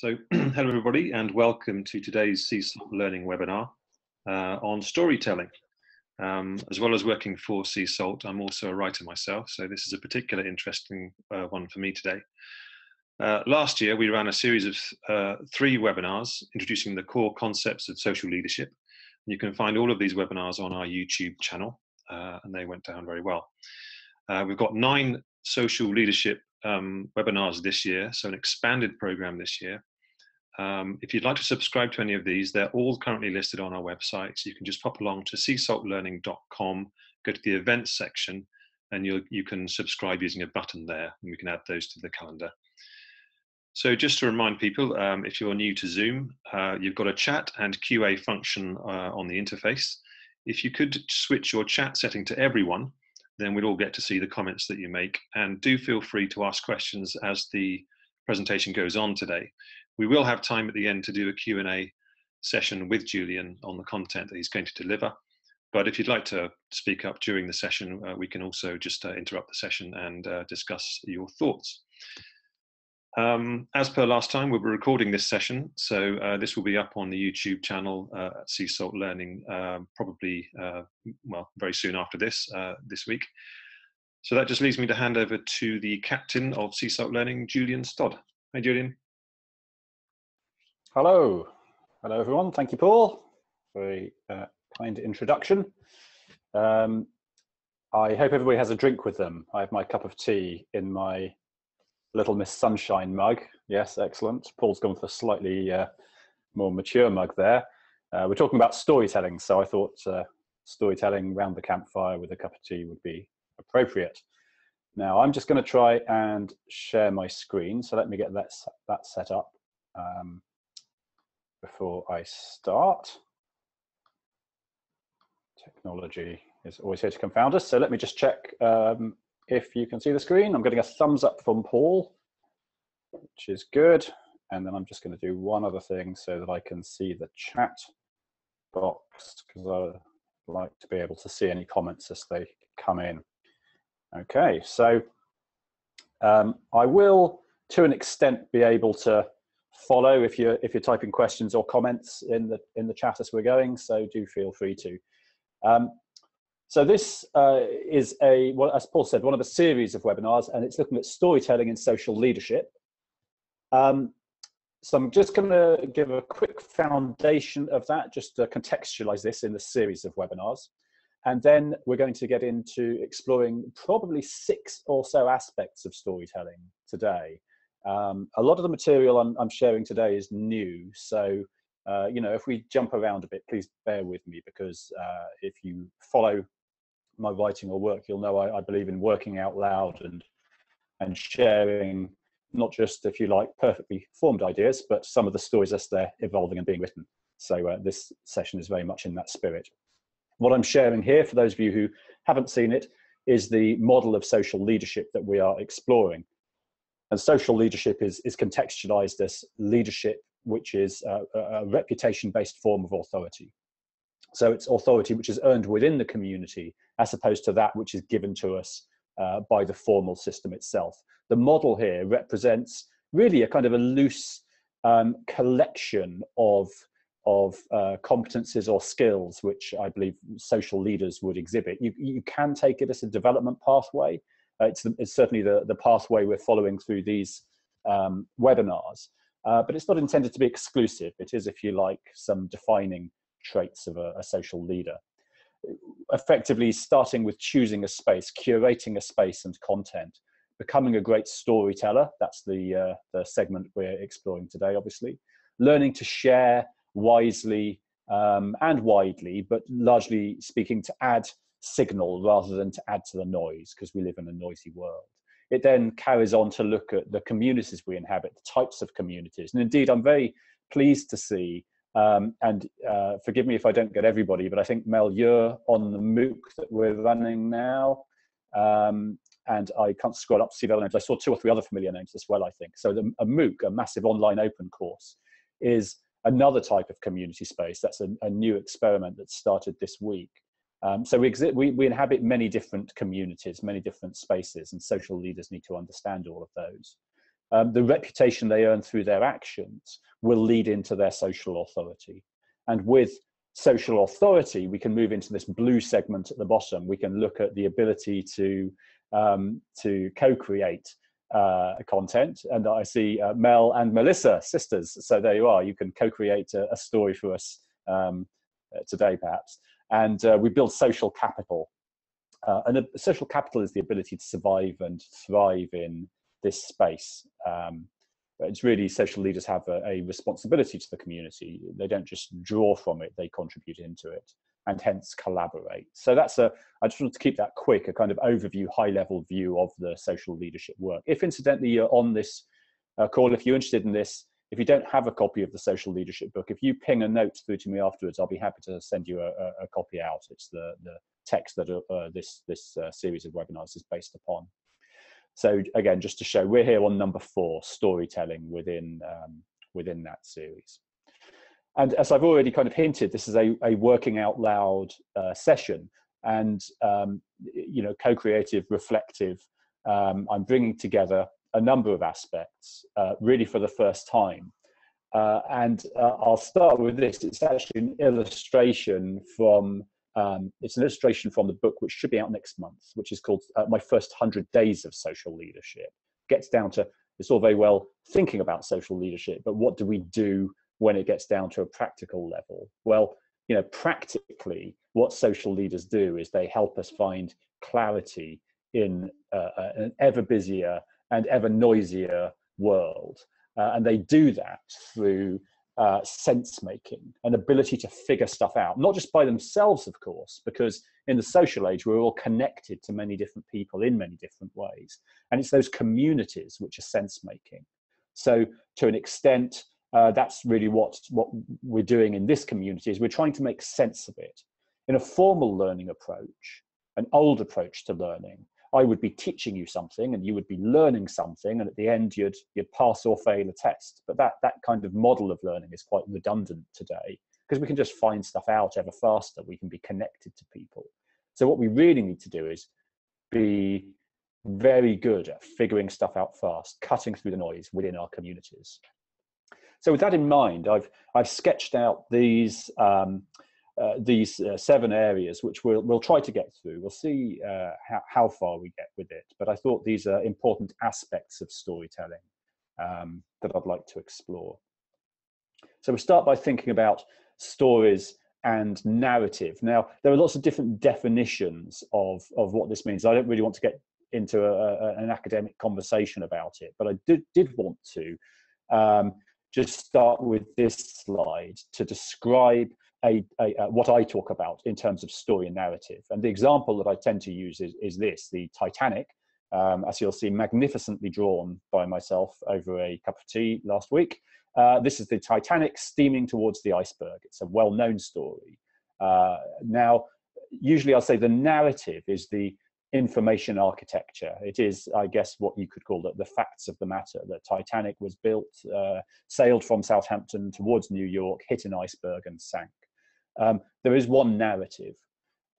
So, hello everybody and welcome to today's Sea Salt Learning webinar uh, on storytelling. Um, as well as working for Sea Salt, I'm also a writer myself, so this is a particular interesting uh, one for me today. Uh, last year, we ran a series of uh, three webinars introducing the core concepts of social leadership. You can find all of these webinars on our YouTube channel, uh, and they went down very well. Uh, we've got nine social leadership um, webinars this year, so an expanded program this year. Um, if you'd like to subscribe to any of these, they're all currently listed on our website. So you can just pop along to seasaltlearning.com, go to the events section, and you you can subscribe using a button there, and we can add those to the calendar. So just to remind people, um, if you're new to Zoom, uh, you've got a chat and QA function uh, on the interface. If you could switch your chat setting to everyone, then we'd all get to see the comments that you make. And do feel free to ask questions as the presentation goes on today. We will have time at the end to do a Q&A session with Julian on the content that he's going to deliver. But if you'd like to speak up during the session, uh, we can also just uh, interrupt the session and uh, discuss your thoughts. Um, as per last time, we'll be recording this session, so uh, this will be up on the YouTube channel uh, at Sea Salt Learning, um, probably uh, well very soon after this this week. So that just leaves me to hand over to the captain of Sea Salt Learning, Julian Stodd. Hi, Julian. Hello. Hello, everyone. Thank you, Paul, for a uh, kind introduction. Um, I hope everybody has a drink with them. I have my cup of tea in my Little Miss Sunshine mug. Yes, excellent. Paul's gone for a slightly uh, more mature mug there. Uh, we're talking about storytelling, so I thought uh, storytelling round the campfire with a cup of tea would be appropriate. Now, I'm just going to try and share my screen. So let me get that, that set up. Um, before I start. Technology is always here to confound us. So let me just check um, if you can see the screen. I'm getting a thumbs up from Paul, which is good. And then I'm just going to do one other thing so that I can see the chat box because I like to be able to see any comments as they come in. Okay, so um, I will, to an extent, be able to follow if you're if you're typing questions or comments in the in the chat as we're going. So do feel free to. Um, so this uh, is a well, as Paul said, one of a series of webinars, and it's looking at storytelling in social leadership. Um, so I'm just going to give a quick foundation of that, just to contextualize this in the series of webinars. And then we're going to get into exploring probably six or so aspects of storytelling today. Um, a lot of the material I'm, I'm sharing today is new, so uh, you know if we jump around a bit, please bear with me because uh, if you follow my writing or work, you'll know I, I, believe in working out loud and and sharing not just if you like perfectly formed ideas, but some of the stories as they're evolving and being written. So uh, this session is very much in that spirit. What I'm sharing here, for those of you who haven't seen it, is the model of social leadership that we are exploring. And social leadership is, is contextualized as leadership, which is a, a reputation based form of authority. So it's authority which is earned within the community as opposed to that which is given to us uh, by the formal system itself. The model here represents really a kind of a loose um, collection of of uh, competences or skills which I believe social leaders would exhibit. You, you can take it as a development pathway, uh, it's, it's, certainly the, the pathway we're following through these um, webinars, uh, but it's not intended to be exclusive. It is, if you like, some defining traits of a, a social leader. Effectively, starting with choosing a space, curating a space and content, becoming a great storyteller. That's the uh, the segment we're exploring today. Obviously, learning to share wisely um, and widely, but largely speaking, to add signal rather than to add to the noise because we live in a noisy world. It then carries on to look at the communities we inhabit, the types of communities. And indeed, I'm very pleased to see, um, and uh, forgive me if I don't get everybody, but I think Mel, you're on the MOOC that we're running now. Um, and I can't scroll up to see the other names. I saw two or three other familiar names as well, I think. So the, a MOOC, a massive online open course, is another type of community space. That's a, a new experiment that started this week. Um, so we, we, we inhabit many different communities, many different spaces, and social leaders need to understand all of those. um, the reputation they earn through their actions will lead into their social authority. And with social authority, we can move into this blue segment at the bottom. We can look at the ability to um, to co-create uh, content. And I see uh, Mel and Melissa, sisters. So there you are. You can co-create a, a story for us um, uh, today, perhaps. And uh, we build social capital. Uh, and social capital is the ability to survive and thrive in this space. Um, it's really social leaders have a, a, responsibility to the community. They don't just draw from it; they contribute into it, and hence collaborate. So that's a. I just want to keep that quick, a kind of overview, high-level view of the social leadership work. If incidentally you're on this uh, call, if you're interested in this, if you don't have a copy of the social leadership book, if you ping a note through to me afterwards, I'll be happy to send you a, a, copy out. It's the the text that uh, this this uh, series of webinars is based upon. So again, just to show, we're here on number four, storytelling within um, within that series. And as I've already kind of hinted, this is a, a working out loud uh, session, and um, you know, co-creative, reflective. Um, I'm bringing together a number of aspects, uh, really for the first time. Uh, and uh, I'll start with this. It's actually an illustration from um, it's an illustration from the book, which should be out next month, which is called uh, My First 100 Days of Social Leadership. Gets down to it's all very well thinking about social leadership, but what do we do when it gets down to a practical level? Well, you know, practically, what social leaders do is they help us find clarity in uh, uh an ever busier and ever noisier world. Uh, and they do that through uh, sense making, an ability to figure stuff out, not just by themselves, of course, because in the social age, we're all connected to many different people in many different ways. And it's those communities which are sense making. So, to an extent, uh, that's really what, what we're doing in this community is we're trying to make sense of it. In a formal learning approach, an old approach to learning, I would be teaching you something and you would be learning something, and at the end you'd you'd pass or fail a test. But that that kind of model of learning is quite redundant today because we can just find stuff out ever faster. We can be connected to people. So what we really need to do is be very good at figuring stuff out fast, cutting through the noise within our communities. So with that in mind, I've I've sketched out these um, uh, these uh, seven areas, which we'll, we'll try to get through. We'll see uh, how, how far we get with it. But I thought these are important aspects of storytelling um, that I'd like to explore. So we start by thinking about stories and narrative. Now, there are lots of different definitions of, of what this means. I don't really want to get into a, a, an academic conversation about it, but I did, did want to um, just start with this slide to describe a, a, a, what I talk about in terms of story and narrative. And the example that I tend to use is, is this, the Titanic, um, as you'll see, magnificently drawn by myself over a cup of tea last week. Uh, this is the Titanic steaming towards the iceberg. It's a well-known story. Uh, now, usually I'll say the narrative is the information architecture. It is, I guess, what you could call the, the facts of the matter. The Titanic was built, uh, sailed from Southampton towards New York, hit an iceberg and sank. Um, there is one narrative.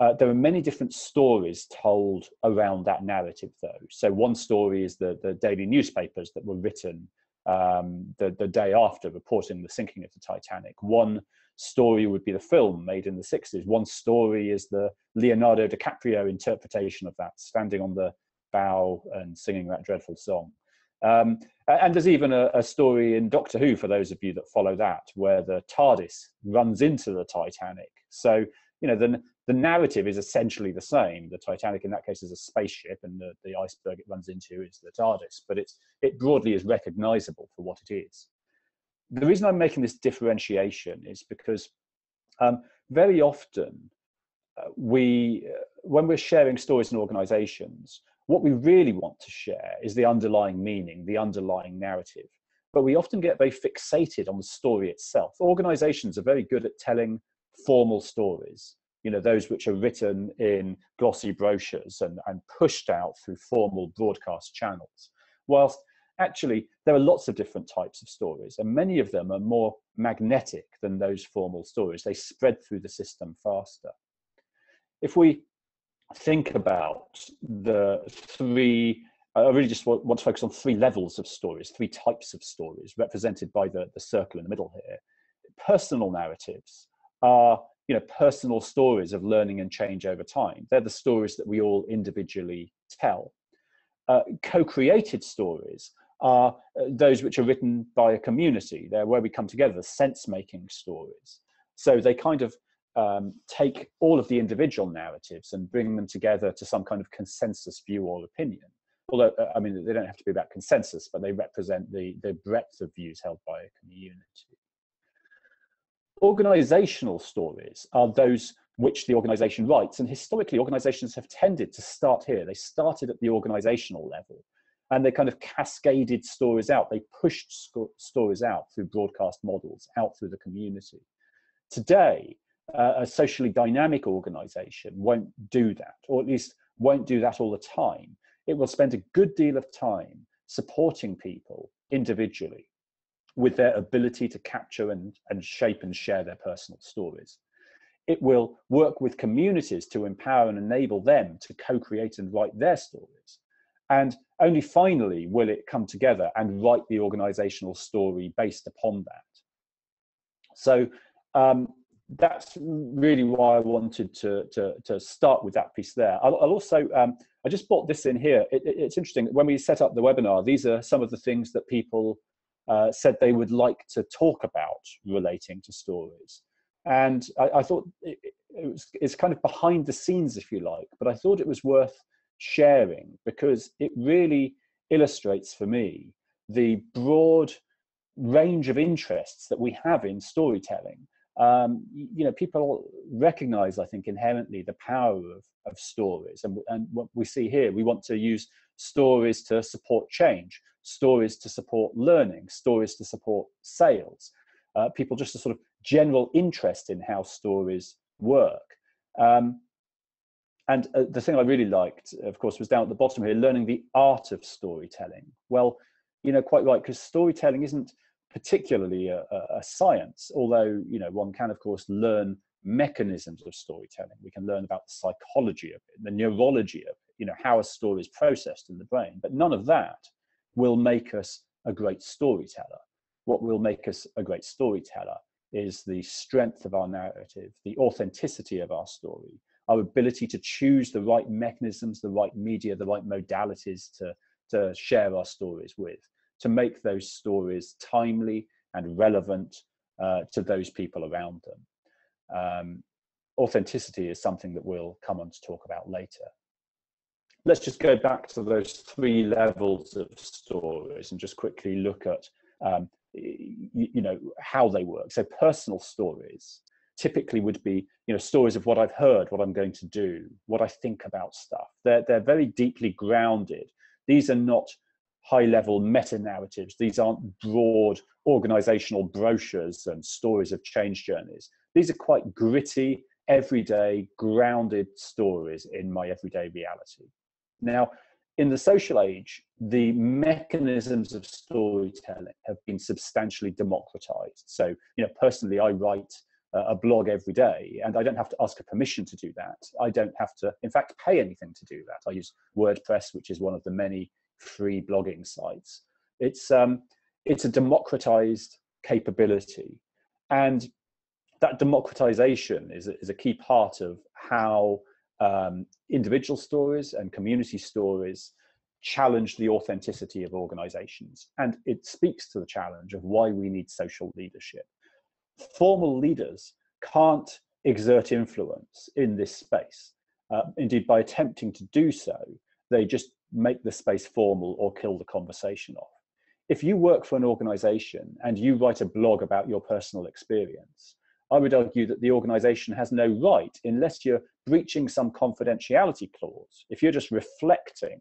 Uh, there are many different stories told around that narrative, though. So one story is the, the daily newspapers that were written um, the, the day after reporting the sinking of the Titanic. One story would be the film made in the 60s. One story is the Leonardo DiCaprio interpretation of that, standing on the bow and singing that dreadful song. Um, and there's even a, a, story in Doctor Who, for those of you that follow that, where the TARDIS runs into the Titanic. So, you know, the, the narrative is essentially the same. The Titanic, in that case, is a spaceship, and the, the iceberg it runs into is the TARDIS, but it's, it broadly is recognizable for what it is. The reason I'm making this differentiation is because um, very often uh, we, uh, when we're sharing stories in organizations, what we really want to share is the underlying meaning, the underlying narrative. But we often get very fixated on the story itself. Organizations are very good at telling formal stories, you know, those which are written in glossy brochures and, and pushed out through formal broadcast channels. Whilst actually there are lots of different types of stories and many of them are more magnetic than those formal stories. They spread through the system faster. If we think about the three I really just want, to focus on three levels of stories, three types of stories represented by the, the circle in the middle here. Personal narratives are you know, personal stories of learning and change over time. They're the stories that we all individually tell. Uh, co-created stories are uh, those which are written by a community. They're where we come together, sense-making stories. So they kind of um, take all of the individual narratives and bring them together to some kind of consensus view or opinion. Although, uh, I mean, they don't have to be about consensus, but they represent the, the breadth of views held by a community. Organizational stories are those which the organization writes. And historically, organizations have tended to start here. They started at the organizational level and they kind of cascaded stories out. They pushed stories out through broadcast models, out through the community. Today, a socially dynamic organization won't do that, or at least won't do that all the time. It will spend a good deal of time supporting people individually with their ability to capture and, and shape and share their personal stories. It will work with communities to empower and enable them to co-create and write their stories. And only finally will it come together and write the organizational story based upon that. So um, that's really why I wanted to, to, to, start with that piece there. I'll, I'll also, um, I just brought this in here. It, it, it's interesting, when we set up the webinar, these are some of the things that people uh, said they would like to talk about relating to stories. And I, I thought it, it was, it's kind of behind the scenes, if you like, but I thought it was worth sharing because it really illustrates for me the broad range of interests that we have in storytelling um, you know, people recognize, I think, inherently the power of, of stories. And, and what we see here, we want to use stories to support change, stories to support learning, stories to support sales. Uh, people just a sort of general interest in how stories work. Um, and uh, the thing I really liked, of course, was down at the bottom here, learning the art of storytelling. Well, you know, quite right, because storytelling isn't particularly a, a, science, although you know one can of course learn mechanisms of storytelling. We can learn about the psychology of it, the neurology of it, you know, how a story is processed in the brain. But none of that will make us a great storyteller. What will make us a great storyteller is the strength of our narrative, the authenticity of our story, our ability to choose the right mechanisms, the right media, the right modalities to, to share our stories with to make those stories timely and relevant uh, to those people around them. Um, authenticity is something that we'll come on to talk about later. Let's just go back to those three levels of stories and just quickly look at um, you, you know how they work. So personal stories typically would be you know stories of what I've heard, what I'm going to do, what I think about stuff. They're they're very deeply grounded. These are not high level meta narratives. These aren't broad organizational brochures and stories of change journeys. These are quite gritty, everyday, grounded stories in my everyday reality. Now, in the social age, the mechanisms of storytelling have been substantially democratized. So, you know, personally, I write uh, a blog every day and I don't have to ask a permission to do that. I don't have to, in fact, pay anything to do that. I use WordPress, which is one of the many free blogging sites. It's um, it's a democratized capability, and that democratization is a, is a key part of how um, individual stories and community stories challenge the authenticity of organizations. And it speaks to the challenge of why we need social leadership. Formal leaders can't exert influence in this space. Uh, indeed, by attempting to do so, they just make the space formal or kill the conversation off. If you work for an organization and you write a blog about your personal experience, I would argue that the organization has no right, unless you're breaching some confidentiality clause, if you're just reflecting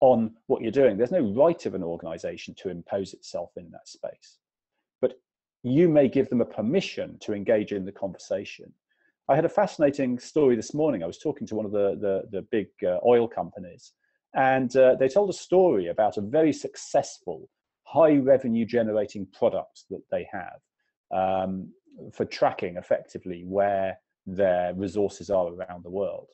on what you're doing, there's no right of an organization to impose itself in that space. But you may give them a permission to engage in the conversation. I had a fascinating story this morning. I was talking to one of the, the, the big uh, oil companies, and uh, they told a story about a very successful, high revenue generating product that they have um, for tracking effectively where their resources are around the world.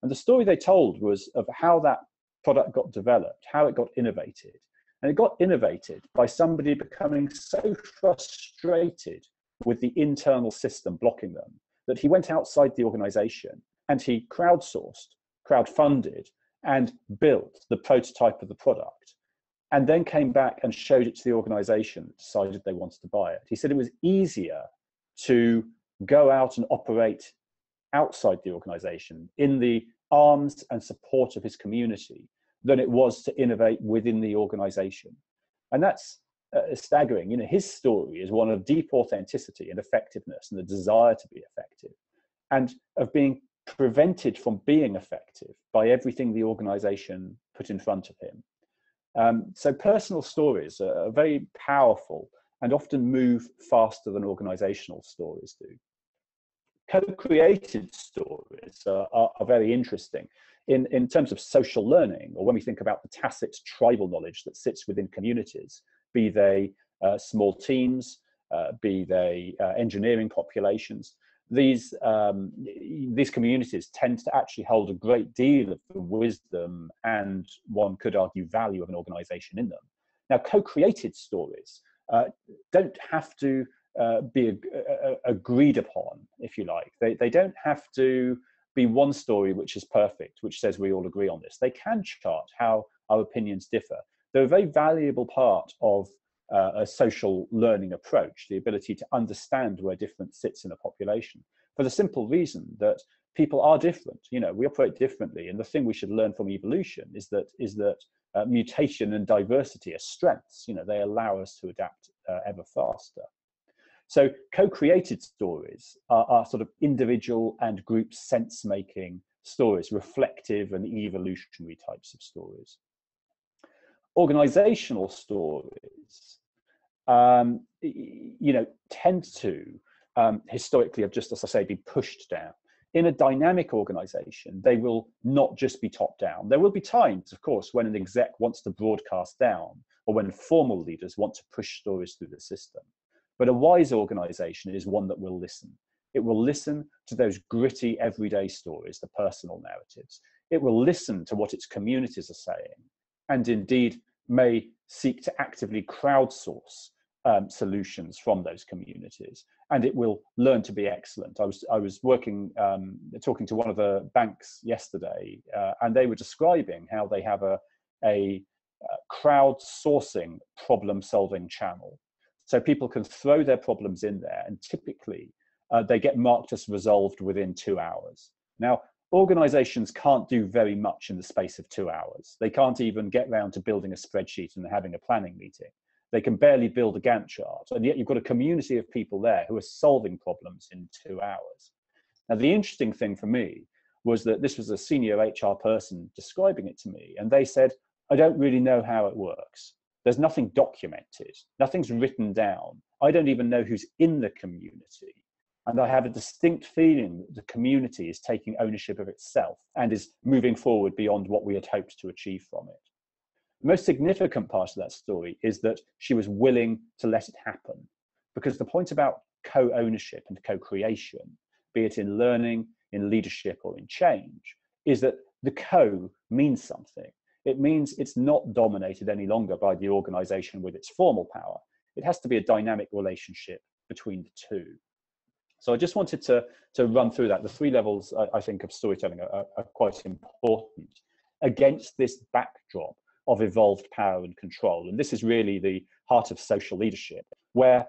And the story they told was of how that product got developed, how it got innovated. And it got innovated by somebody becoming so frustrated with the internal system blocking them that he went outside the organization and he crowdsourced, crowdfunded, and built the prototype of the product and then came back and showed it to the organization that decided they wanted to buy it he said it was easier to go out and operate outside the organization in the arms and support of his community than it was to innovate within the organization. And that's uh, staggering. You know, his story is one of deep authenticity and effectiveness and the desire to be effective and of being prevented from being effective by everything the organization put in front of him. Um, so personal stories are very powerful and often move faster than organizational stories do. Co-created stories are, are, are very interesting in, in terms of social learning, or when we think about the tacit tribal knowledge that sits within communities, be they uh, small teams, uh, be they uh, engineering populations, these, um, these communities tend to actually hold a great deal of the wisdom and one could argue value of an organization in them. Now, co-created stories uh, don't have to uh, be agreed upon, if you like. They, they don't have to be one story which is perfect, which says we all agree on this. They can chart how our opinions differ. They're a very valuable part of uh, a social learning approach, the ability to understand where difference sits in a population, for the simple reason that people are different. You know, we operate differently, and the thing we should learn from evolution is that is that uh, mutation and diversity are strengths. You know, they allow us to adapt uh, ever faster. So co-created stories are, are sort of individual and group sense-making stories, reflective and evolutionary types of stories. Organizational stories, um, you know, tend to um, historically have just, as I say, been pushed down. In a dynamic organization, they will not just be top down. There will be times, of course, when an exec wants to broadcast down or when formal leaders want to push stories through the system. But a wise organization is one that will listen. It will listen to those gritty everyday stories, the personal narratives. It will listen to what its communities are saying, and indeed may seek to actively crowdsource um, solutions from those communities. And it will learn to be excellent. I was, I was working, um, talking to one of the banks yesterday, uh, and they were describing how they have a, a uh, crowdsourcing problem solving channel so people can throw their problems in there and typically uh, they get marked as resolved within two hours. Now, organizations can't do very much in the space of two hours. They can't even get around to building a spreadsheet and having a planning meeting. They can barely build a Gantt chart. And yet you've got a community of people there who are solving problems in two hours. Now, the interesting thing for me was that this was a senior HR person describing it to me. And they said, I don't really know how it works. There's nothing documented, nothing's written down. I don't even know who's in the community. And I have a distinct feeling that the community is taking ownership of itself and is moving forward beyond what we had hoped to achieve from it. The most significant part of that story is that she was willing to let it happen. Because the point about co ownership and co creation, be it in learning, in leadership, or in change, is that the co means something it means it's not dominated any longer by the organization with its formal power. It has to be a dynamic relationship between the two. So I just wanted to, to run through that. The three levels, I, I think, of storytelling are, are quite important against this backdrop of evolved power and control. And this is really the heart of social leadership, where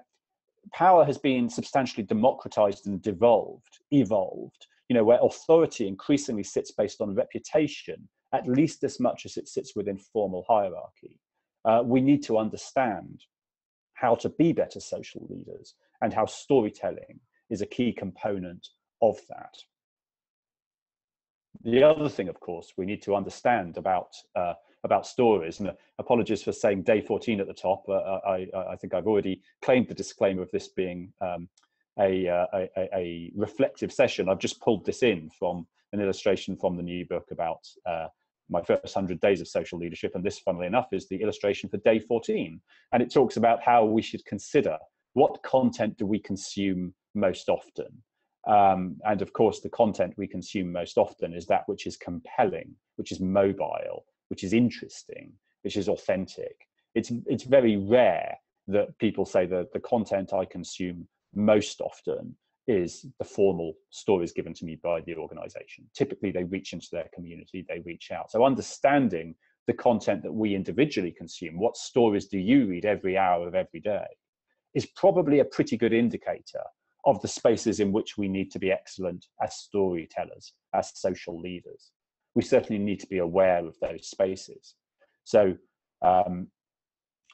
power has been substantially democratized and devolved, evolved, you know, where authority increasingly sits based on reputation at least as much as it sits within formal hierarchy. Uh, we need to understand how to be better social leaders and how storytelling is a key component of that. The other thing, of course, we need to understand about uh, about stories, and uh, apologies for saying day 14 at the top. Uh, I, I, think I've already claimed the disclaimer of this being um, a, uh, a, a, reflective session. I've just pulled this in from an illustration from the new book about uh, my first 100 days of social leadership. And this, funnily enough, is the illustration for day 14. And it talks about how we should consider what content do we consume most often. Um, and of course, the content we consume most often is that which is compelling, which is mobile, which is interesting, which is authentic. It's it's very rare that people say that the content I consume most often is the formal stories given to me by the organization. Typically, they reach into their community, they reach out. So, understanding the content that we individually consume, what stories do you read every hour of every day, is probably a pretty good indicator of the spaces in which we need to be excellent as storytellers, as social leaders. We certainly need to be aware of those spaces. So um,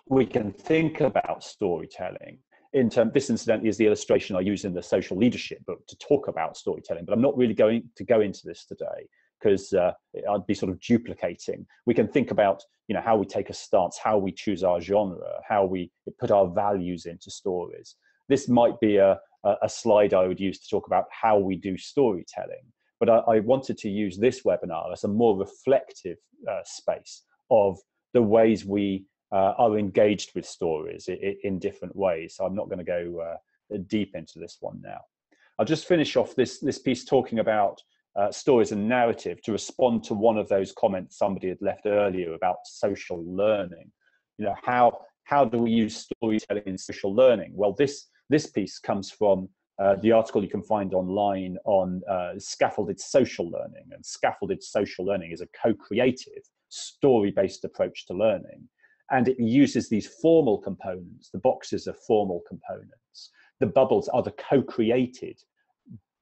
we can think about storytelling in terms, this incidentally is the illustration I use in the social leadership book to talk about storytelling, but I'm not really going to go into this today because uh, I'd be sort of duplicating. We can think about, you know, how we take a stance, how we choose our genre, how we put our values into stories. This might be a, a slide I would use to talk about how we do storytelling. But I, I wanted to use this webinar as a more reflective uh, space of the ways we uh, are engaged with stories in, in, different ways. So I'm not going to go uh, deep into this one now. I'll just finish off this, this piece talking about uh, stories and narrative to respond to one of those comments somebody had left earlier about social learning. You know, how, how do we use storytelling in social learning? Well, this, this piece comes from uh, the article you can find online on uh, scaffolded social learning. And scaffolded social learning is a co-creative, story-based approach to learning. And it uses these formal components. The boxes are formal components. The bubbles are the co-created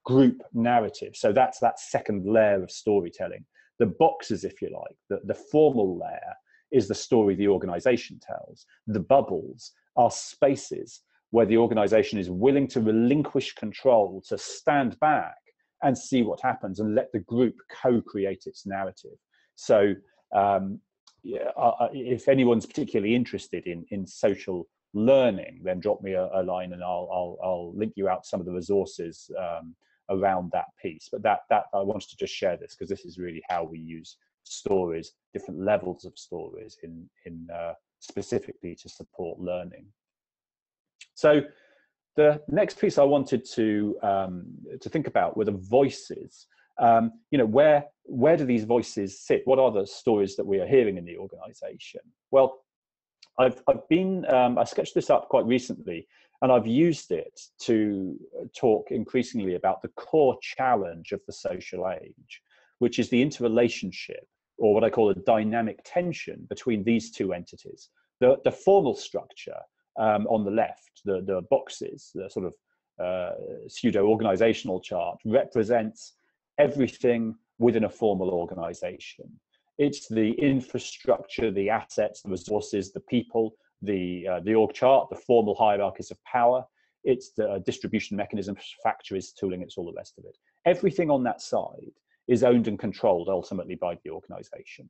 group narrative. So that's that second layer of storytelling. The boxes, if you like, the, the formal layer is the story the organization tells. The bubbles are spaces where the organization is willing to relinquish control, to stand back and see what happens and let the group co-create its narrative. So um, yeah, uh, if anyone's particularly interested in, in social learning, then drop me a, a line and I'll, I'll, I'll, link you out some of the resources um, around that piece. But that that I wanted to just share this because this is really how we use stories, different levels of stories in in uh, specifically to support learning. So the next piece I wanted to um, to think about were the voices. Um, you know, where where do these voices sit? What are the stories that we are hearing in the organisation? Well, I've I've been um, I sketched this up quite recently and I've used it to talk increasingly about the core challenge of the social age, which is the interrelationship, or what I call a dynamic tension between these two entities. The, the formal structure um, on the left, the, the boxes, the sort of uh, pseudo organizational chart, represents everything within a formal organization. It's the infrastructure, the assets, the resources, the people the, uh, the org chart, the formal hierarchies of power, it's the distribution mechanisms, factories, tooling, it's all the rest of it. Everything on that side is owned and controlled ultimately by the organization.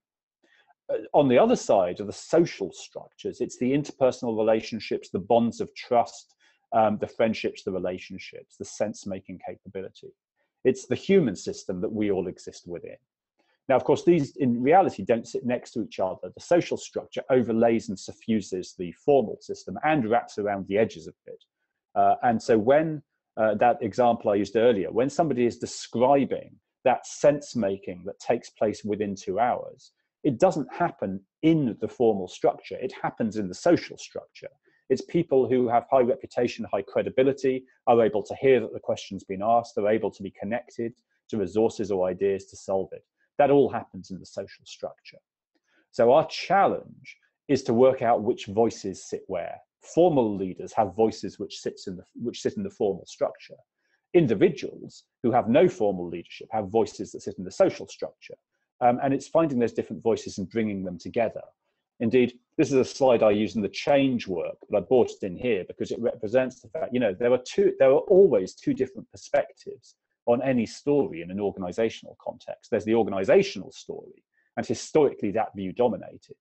Uh, on the other side are the social structures. It's the interpersonal relationships, the bonds of trust, um, the friendships, the relationships, the sense-making capability. It's the human system that we all exist within. Now, of course, these in reality don't sit next to each other. The social structure overlays and suffuses the formal system and wraps around the edges of it. Uh, and so when uh, that example I used earlier, when somebody is describing that sense making that takes place within two hours, it doesn't happen in the formal structure, it happens in the social structure. It's people who have high reputation, high credibility, are able to hear that the question's been asked, they're able to be connected to resources or ideas to solve it. That all happens in the social structure. So our challenge is to work out which voices sit where. Formal leaders have voices which sits in the which sit in the formal structure. Individuals who have no formal leadership have voices that sit in the social structure. Um, and it's finding those different voices and bringing them together. Indeed, this is a slide I use in the change work, but I brought it in here because it represents the fact, you know, there are two, there are always two different perspectives on any story in an organizational context. There's the organizational story, and historically that view dominated.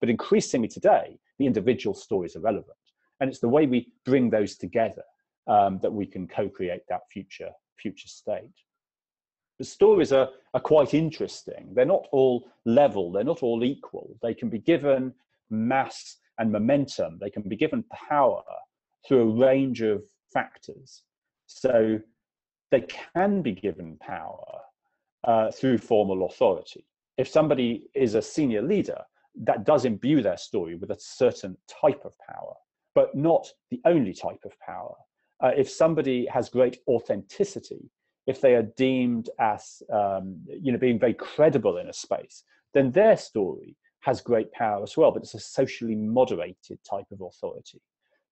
But increasingly today, the individual stories are relevant. And it's the way we bring those together um, that we can co-create that future, future state. The stories are, are quite interesting. They're not all level, they're not all equal. They can be given mass and momentum. They can be given power through a range of factors. So they can be given power uh, through formal authority. if somebody is a senior leader, that does imbue their story with a certain type of power, but not the only type of power. Uh, if somebody has great authenticity, if they are deemed as um, you know being very credible in a space, then their story has great power as well. But it's a socially moderated type of authority.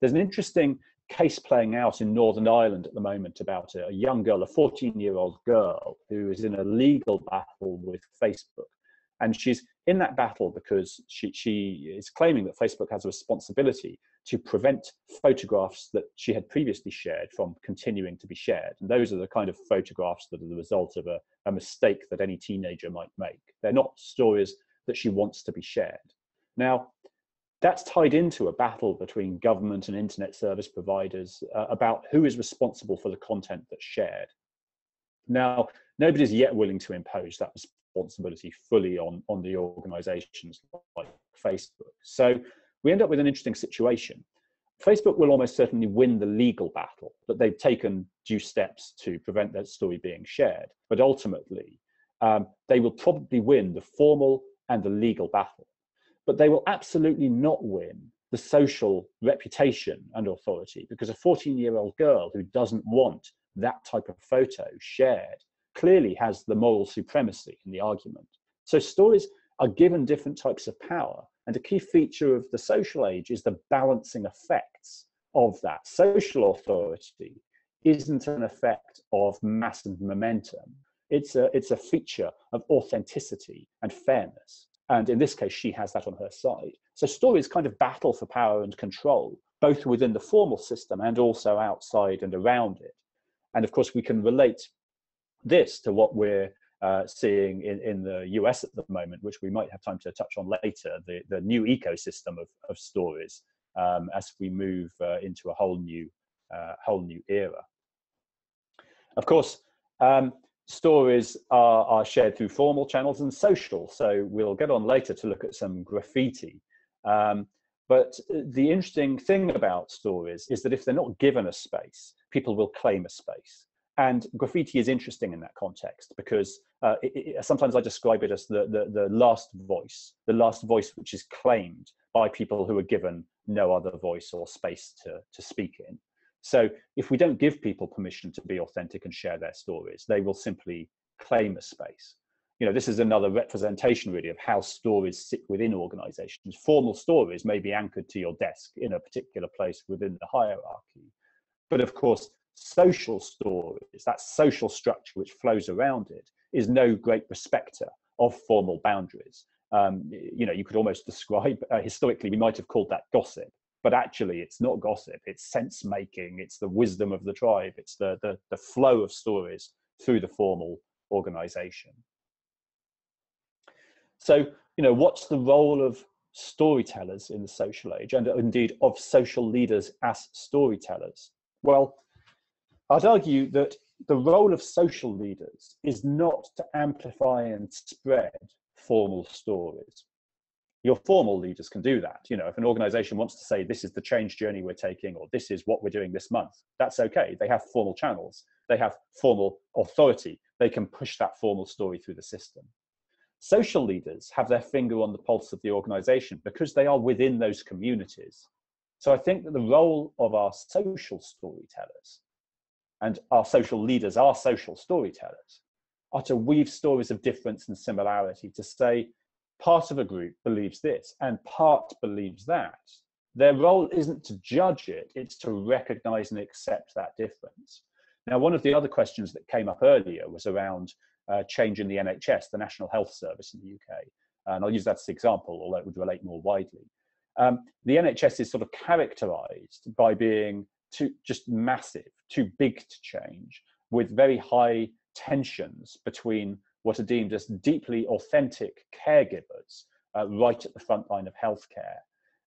There's an interesting case playing out in Northern Ireland at the moment about a, young girl, a 14 year old girl, who is in a legal battle with Facebook. And she's in that battle because she, she is claiming that Facebook has a responsibility to prevent photographs that she had previously shared from continuing to be shared. And those are the kind of photographs that are the result of a, a mistake that any teenager might make. They're not stories that she wants to be shared. Now, that's tied into a battle between government and internet service providers uh, about who is responsible for the content that's shared. Now, nobody's yet willing to impose that responsibility fully on, on the organizations like Facebook. So we end up with an interesting situation. Facebook will almost certainly win the legal battle, that they've taken due steps to prevent that story being shared. But ultimately, um, they will probably win the formal and the legal battle but they will absolutely not win the social reputation and authority because a 14 year old girl who doesn't want that type of photo shared clearly has the moral supremacy in the argument. So stories are given different types of power. And a key feature of the social age is the balancing effects of that. Social authority isn't an effect of mass and momentum. It's a, it's a feature of authenticity and fairness. And in this case, she has that on her side. So stories kind of battle for power and control, both within the formal system and also outside and around it. And of course, we can relate this to what we're uh, seeing in, in the US at the moment, which we might have time to touch on later, the, the new ecosystem of, of stories um, as we move uh, into a whole new, uh, whole new era. Of course, um, stories are, are shared through formal channels and social. So we'll get on later to look at some graffiti. Um, but the interesting thing about stories is that if they're not given a space, people will claim a space. And graffiti is interesting in that context because uh, it, it, sometimes I describe it as the, the, the last voice, the last voice which is claimed by people who are given no other voice or space to, to speak in. So if we don't give people permission to be authentic and share their stories, they will simply claim a space. You know, this is another representation really of how stories sit within organizations. Formal stories may be anchored to your desk in a particular place within the hierarchy. But of course, social stories, that social structure which flows around it, is no great respecter of formal boundaries. Um, you know, you could almost describe, uh, historically, we might have called that gossip but actually it's not gossip. It's sense making. It's the wisdom of the tribe. It's the, the, the flow of stories through the formal organization. So you know what's the role of storytellers in the social age and indeed of social leaders as storytellers? Well i'd argue that the role of social leaders is not to amplify and spread formal stories your formal leaders can do that. You know, if an organization wants to say this is the change journey we're taking or this is what we're doing this month, that's okay. They have formal channels, they have formal authority. They can push that formal story through the system. Social leaders have their finger on the pulse of the organization because they are within those communities. So I think that the role of our social storytellers and our social leaders, our social storytellers, are to weave stories of difference and similarity to say, part of a group believes this and part believes that. Their role isn't to judge it, it's to recognize and accept that difference. Now, one of the other questions that came up earlier was around uh, change in the NHS, the National Health Service in the UK. And I'll use that as an example, although it would relate more widely. Um, the NHS is sort of characterized by being too just massive, too big to change, with very high tensions between what are deemed as deeply authentic caregivers uh, right at the front line of healthcare.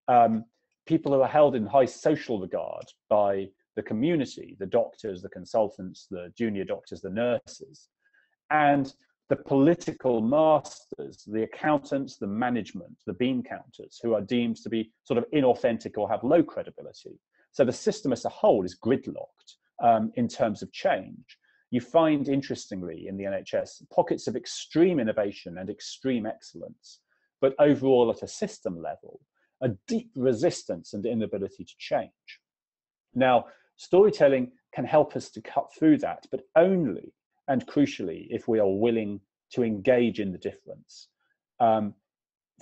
Um, people who are held in high social regard by the community, the doctors, the consultants, the junior doctors, the nurses, and the political masters, the accountants, the management, the bean counters, who are deemed to be sort of inauthentic or have low credibility. So the system as a whole is gridlocked um, in terms of change you find interestingly in the NHS pockets of extreme innovation and extreme excellence, but overall at a system level, a deep resistance and inability to change. Now, storytelling can help us to cut through that, but only and crucially if we are willing to engage in the difference. Um,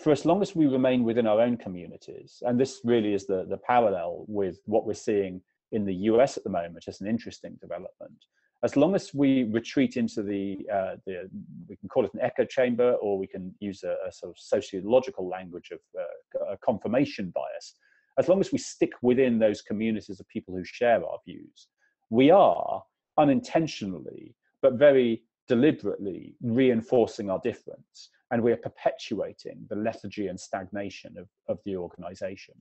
for as long as we remain within our own communities, and this really is the, the parallel with what we're seeing in the US at the moment as an interesting development, as long as we retreat into the, uh, the we can call it an echo chamber, or we can use a, a sort of sociological language of uh, confirmation bias, as long as we stick within those communities of people who share our views, we are unintentionally, but very deliberately reinforcing our difference. And we are perpetuating the lethargy and stagnation of, of the organization.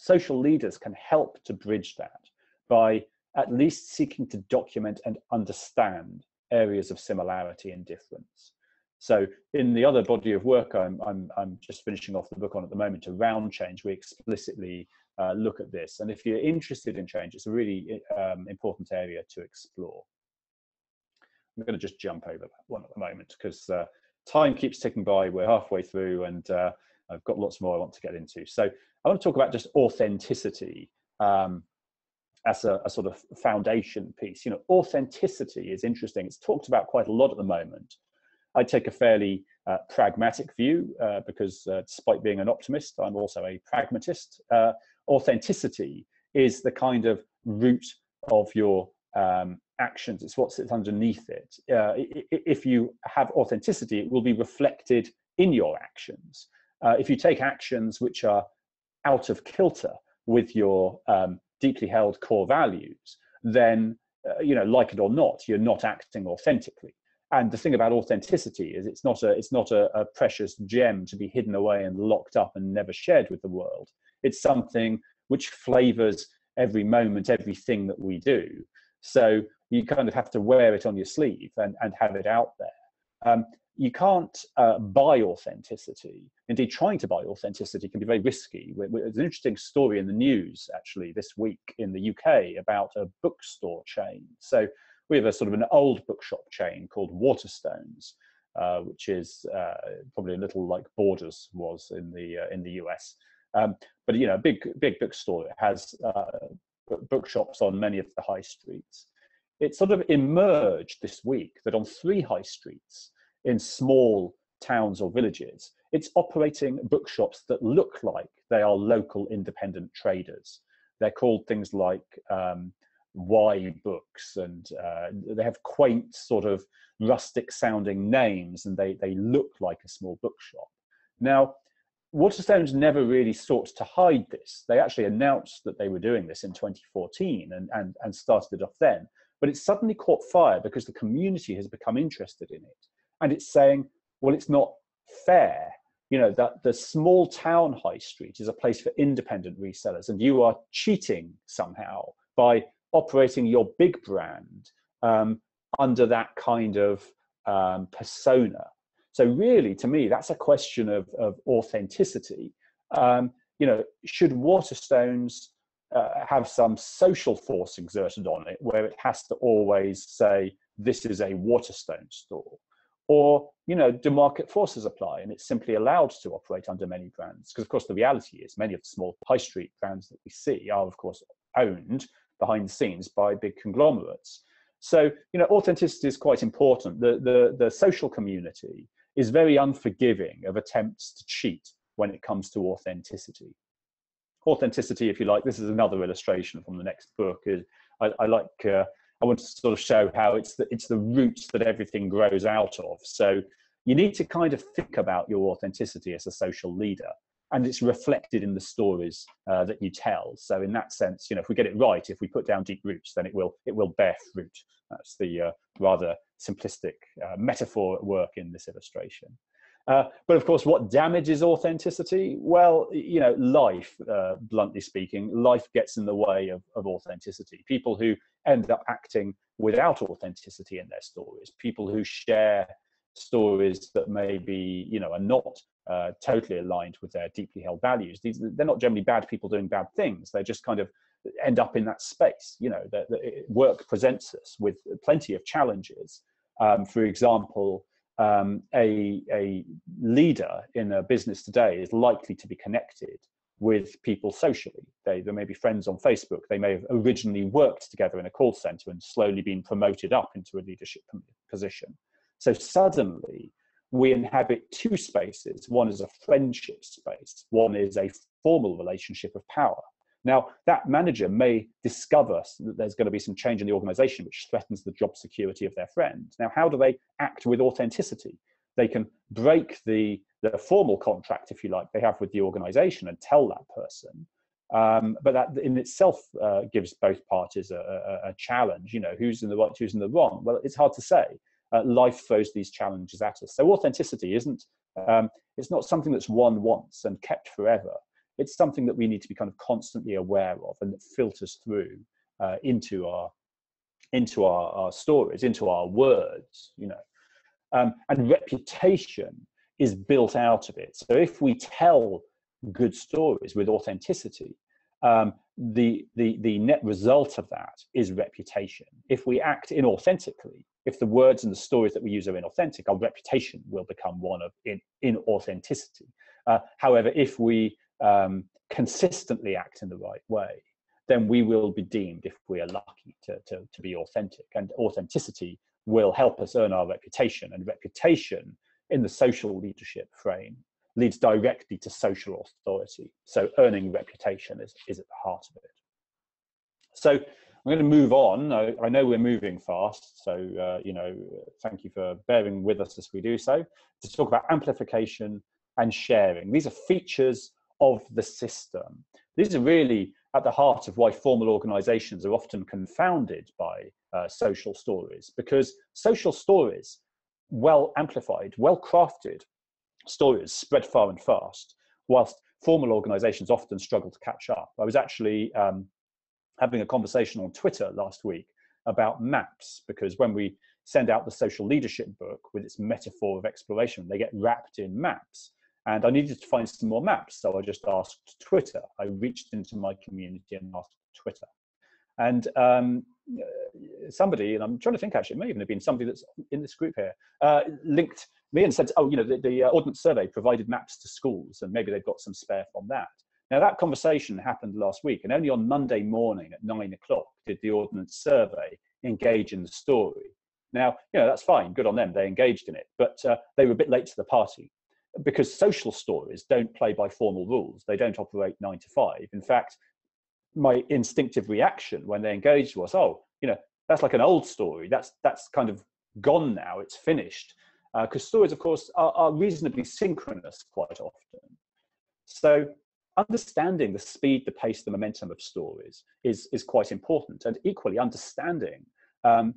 Social leaders can help to bridge that by at least seeking to document and understand areas of similarity and difference. So in the other body of work I'm, I'm, I'm just finishing off the book on at the moment, around change, we explicitly uh, look at this. And if you're interested in change, it's a really um, important area to explore. I'm going to just jump over that one at the moment because uh, time keeps ticking by. We're halfway through and uh, I've got lots more I want to get into. So I want to talk about just authenticity um, as a, a, sort of foundation piece. You know, authenticity is interesting. It's talked about quite a lot at the moment. I take a fairly uh, pragmatic view uh, because, uh, despite being an optimist, I'm also a pragmatist. Uh, authenticity is the kind of root of your um, actions. It's what sits underneath it. Uh, if you have authenticity, it will be reflected in your actions. Uh, if you take actions which are out of kilter with your um, deeply held core values, then, uh, you know, like it or not, you're not acting authentically. And the thing about authenticity is it's not a it's not a, a precious gem to be hidden away and locked up and never shared with the world. It's something which flavors every moment, everything that we do. So you kind of have to wear it on your sleeve and, and have it out there. Um, you can't uh, buy authenticity. Indeed, trying to buy authenticity can be very risky. There's an interesting story in the news actually this week in the UK about a bookstore chain. So we have a sort of an old bookshop chain called Waterstones, uh, which is uh, probably a little like Borders was in the uh, in the US. Um, but you know, a big big bookstore it has uh, bookshops on many of the high streets. It sort of emerged this week that on three high streets in small towns or villages, it's operating bookshops that look like they are local independent traders. They're called things like um, Rye Books, and uh, they have quaint, sort of rustic sounding names, and they, they look like a small bookshop. Now, Waterstones never really sought to hide this. They actually announced that they were doing this in 2014 and, and, and started it off then. But it suddenly caught fire because the community has become interested in it. And it's saying, well, it's not fair. You know, that the small town high street is a place for independent resellers, and you are cheating somehow by operating your big brand um, under that kind of um, persona. So really, to me, that's a question of, of authenticity. Um, you know, should Waterstones uh, have some social force exerted on it, where it has to always say this is a Waterstone store, or you know, do market forces apply, and it's simply allowed to operate under many brands? Because of course, the reality is many of the small high street brands that we see are, of course, owned behind the scenes by big conglomerates. So, you know, authenticity is quite important. The, the, the social community is very unforgiving of attempts to cheat when it comes to authenticity. Authenticity, if you like, this is another illustration from the next book. Is I, I like uh, I want to sort of show how it's the, it's the roots that everything grows out of. So you need to kind of think about your authenticity as a social leader and it's reflected in the stories uh, that you tell. So in that sense, you know, if we get it right, if we put down deep roots, then it will it will bear fruit. That's the uh, rather simplistic uh, metaphor at work in this illustration. Uh, but of course, what damages authenticity? Well, you know, life, uh, bluntly speaking, life gets in the way of, of authenticity. People who end up acting without authenticity in their stories, people who share stories that maybe you know are not uh, totally aligned with their deeply held values. These they're not generally bad people doing bad things. They're just kind of end up in that space. You know, that, work presents us with plenty of challenges. Um, for example, um, a, a leader in a business today is likely to be connected with people socially. They, they may be friends on Facebook. They may have originally worked together in a call center and slowly been promoted up into a leadership position. So suddenly we inhabit two spaces. One is a friendship space, one is a formal relationship of power. Now, that manager may discover that there's going to be some change in the organization which threatens the job security of their friend. Now, how do they act with authenticity? They can break the, the formal contract, if you like, they have with the organization and tell that person. Um, but that in itself uh, gives both parties a, a, a, challenge. You know, who's in the right, who's in the wrong? Well, it's hard to say. Uh, life throws these challenges at us. So authenticity isn't, um, it's not something that's won once and kept forever it's something that we need to be kind of constantly aware of and that filters through uh, into our into our, our, stories, into our words, you know. Um, and reputation is built out of it. So if we tell good stories with authenticity, um, the, the, the net result of that is reputation. If we act inauthentically, if the words and the stories that we use are inauthentic, our reputation will become one of in, inauthenticity. Uh, however, if we um, consistently act in the right way, then we will be deemed, if we are lucky, to, to, to be authentic. And authenticity will help us earn our reputation. And reputation in the social leadership frame leads directly to social authority. So earning reputation is, is at the heart of it. So I'm going to move on. I, I know we're moving fast, so uh, you know, thank you for bearing with us as we do so. To talk about amplification and sharing. These are features of the system. These are really at the heart of why formal organizations are often confounded by uh, social stories, because social stories, well amplified, well crafted stories, spread far and fast, whilst formal organizations often struggle to catch up. I was actually um, having a conversation on Twitter last week about maps, because when we send out the social leadership book with its metaphor of exploration, they get wrapped in maps. And I needed to find some more maps. So I just asked Twitter. I reached into my community and asked Twitter. And um, somebody, and I'm trying to think actually, it may even have been somebody that's in this group here, uh, linked me and said, oh, you know, the, the uh, Ordnance Survey provided maps to schools and maybe they've got some spare from that. Now that conversation happened last week and only on Monday morning at nine o'clock did the Ordnance Survey engage in the story. Now, you know, that's fine, good on them, they engaged in it, but uh, they were a bit late to the party because social stories don't play by formal rules. They don't operate nine to five. In fact, my instinctive reaction when they engaged was, oh, you know, that's like an old story. That's that's kind of gone now. It's finished. Because uh, stories, of course, are, are reasonably synchronous quite often. So understanding the speed, the pace, the momentum of stories is is quite important, and equally understanding um,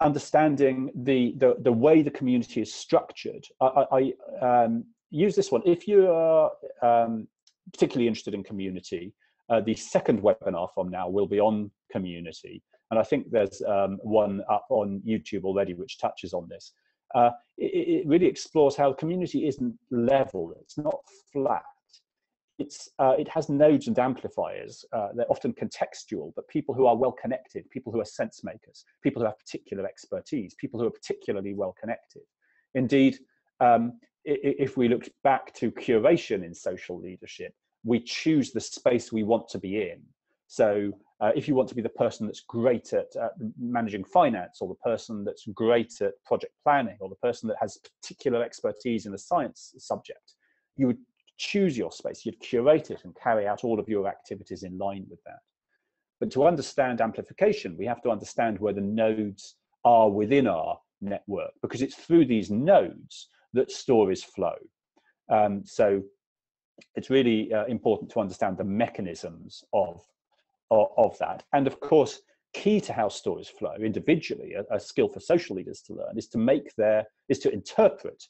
understanding the, the, the way the community is structured. I, I um, use this one. If you are um, particularly interested in community, uh, the second webinar from now will be on community. And I think there's um, one up on YouTube already which touches on this. Uh, it, it, really explores how community isn't level, it's not flat it's uh, it has nodes and amplifiers. Uh, they're often contextual, but people who are well connected, people who are sense makers, people who have particular expertise, people who are particularly well connected. Indeed, um, if we look back to curation in social leadership, we choose the space we want to be in. So uh, if you want to be the person that's great at uh, managing finance or the person that's great at project planning or the person that has particular expertise in the science subject, you would choose your space, you'd curate it and carry out all of your activities in line with that. But to understand amplification, we have to understand where the nodes are within our network because it's through these nodes that stories flow. Um, so it's really uh, important to understand the mechanisms of, of, of, that. And of course, key to how stories flow individually, a, a, skill for social leaders to learn is to make their, is to interpret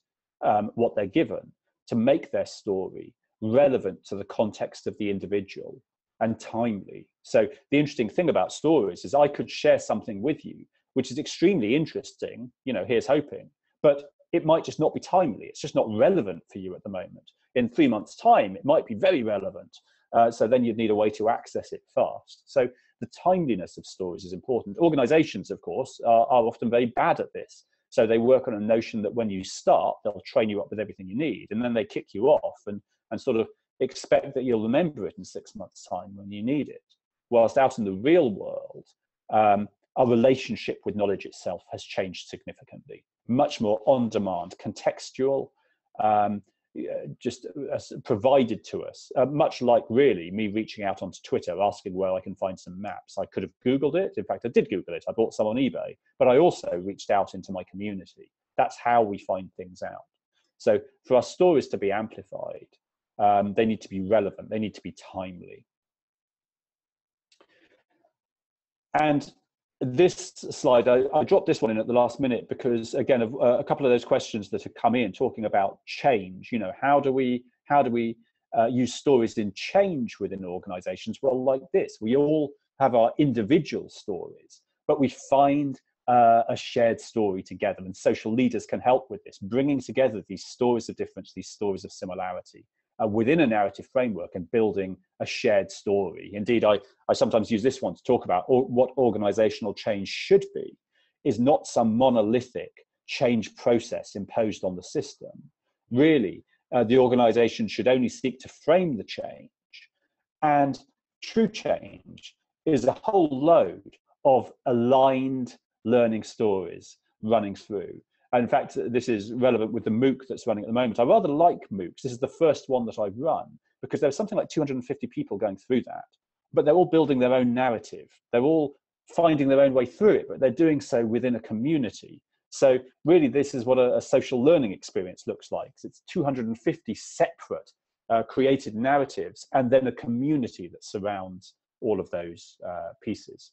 um, what they're given to make their story relevant to the context of the individual and timely. So the interesting thing about stories is I could share something with you, which is extremely interesting, you know, here's hoping, but it might just not be timely. It's just not relevant for you at the moment. In three months' time, it might be very relevant. Uh, so then you'd need a way to access it fast. So the timeliness of stories is important. Organizations, of course, are, are often very bad at this. So they work on a notion that when you start, they'll train you up with everything you need, and then they kick you off and, and sort of expect that you'll remember it in six months' time when you need it. Whilst out in the real world, um, our relationship with knowledge itself has changed significantly, much more on demand, contextual, um, just uh, provided to us, uh, much like really me reaching out onto Twitter asking where I can find some maps. I could have Googled it. In fact, I did Google it. I bought some on eBay, but I also reached out into my community. That's how we find things out. So for our stories to be amplified, um, they need to be relevant, they need to be timely. And this slide, I, I, dropped this one in at the last minute because, again, a, a, couple of those questions that have come in talking about change. You know, how do we how do we uh, use stories in change within organisations? Well, like this, we all have our individual stories, but we find uh, a shared story together, and social leaders can help with this, bringing together these stories of difference, these stories of similarity uh, within a narrative framework and building a shared story. Indeed, I, I sometimes use this one to talk about or, what organizational change should be, is not some monolithic change process imposed on the system. Really, uh, the organization should only seek to frame the change. And true change is a whole load of aligned learning stories running through in fact, this is relevant with the MOOC that's running at the moment. I rather like MOOCs. This is the first one that I've run because there's something like 250 people going through that, but they're all building their own narrative. They're all finding their own way through it, but they're doing so within a community. So really, this is what a, a social learning experience looks like. It's 250 separate uh, created narratives and then a community that surrounds all of those uh, pieces.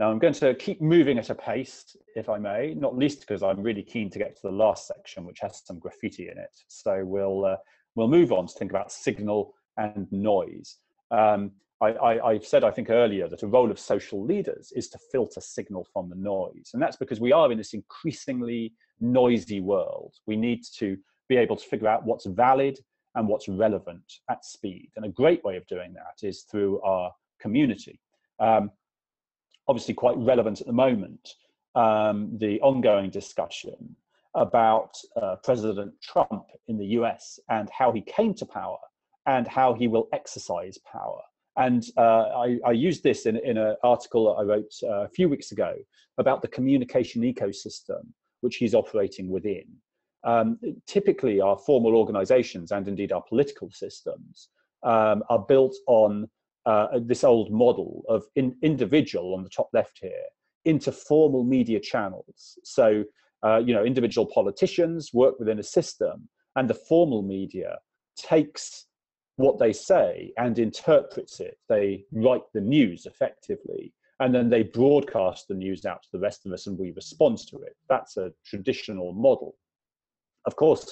Now I'm going to keep moving at a pace, if I may, not least because I'm really keen to get to the last section, which has some graffiti in it. So we'll uh, we'll move on to think about signal and noise. Um, I, have said, I think earlier, that a role of social leaders is to filter signal from the noise. And that's because we are in this increasingly noisy world. We need to be able to figure out what's valid and what's relevant at speed. And a great way of doing that is through our community. Um, obviously quite relevant at the moment, um, the ongoing discussion about uh, President Trump in the US and how he came to power and how he will exercise power. And uh, I, I, used this in, in an article that I wrote uh, a few weeks ago about the communication ecosystem which he's operating within. Um, typically, our formal organizations and indeed our political systems um, are built on uh, this old model of in, individual on the top left here into formal media channels. So, uh, you know, individual politicians work within a system, and the formal media takes what they say and interprets it. They write the news effectively, and then they broadcast the news out to the rest of us, and we respond to it. That's a traditional model. Of course,